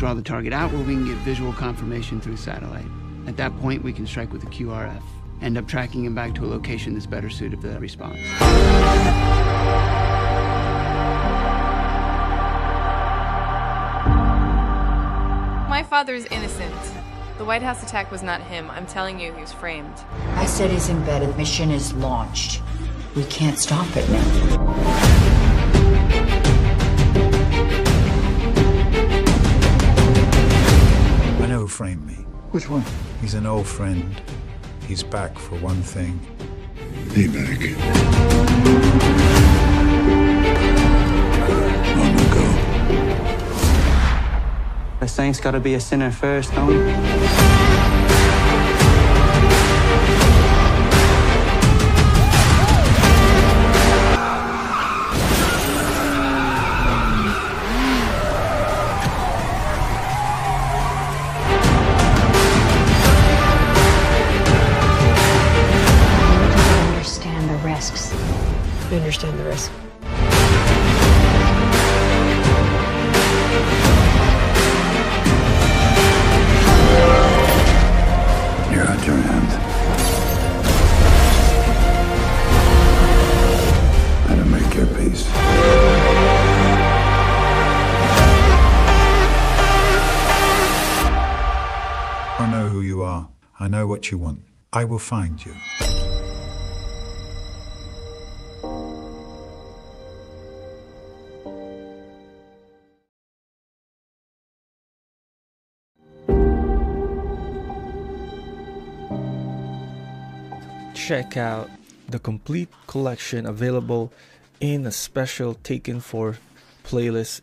draw the target out where we can get visual confirmation through satellite. At that point, we can strike with a QRF, end up tracking him back to a location that's better suited for that response. My father is innocent. The White House attack was not him. I'm telling you, he was framed. I said he's embedded. Mission is launched. We can't stop it now. Framed me. Which one? He's an old friend. He's back for one thing. Payback. Long ago. A saint's gotta be a sinner first, don't he? I understand the risk. You're out your hand. Better make your peace. I know who you are. I know what you want. I will find you. Check out the complete collection available in a special Taken 4 playlist